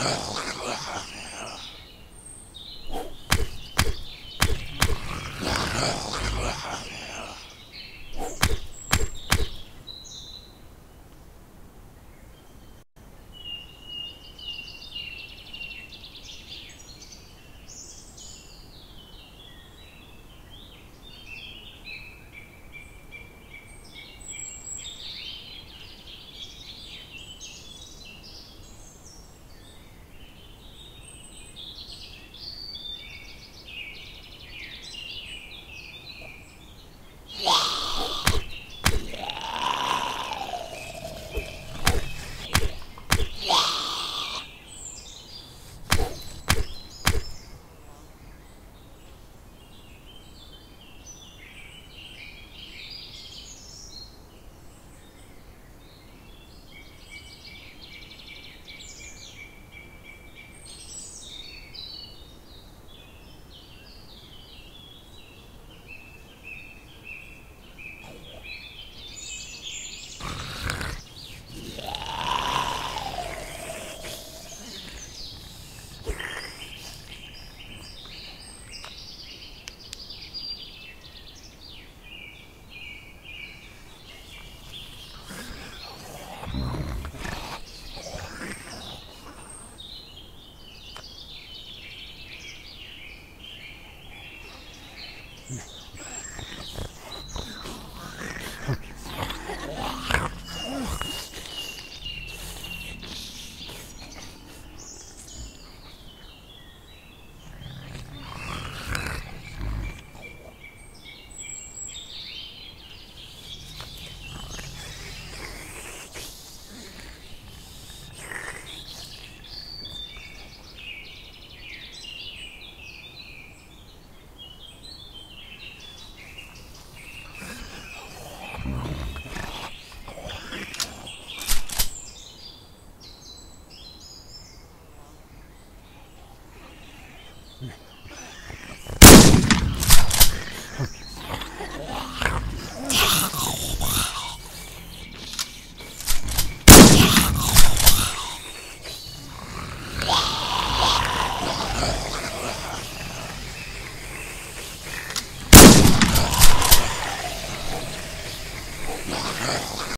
Alors. Yeah. Mm-hmm.